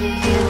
way to you.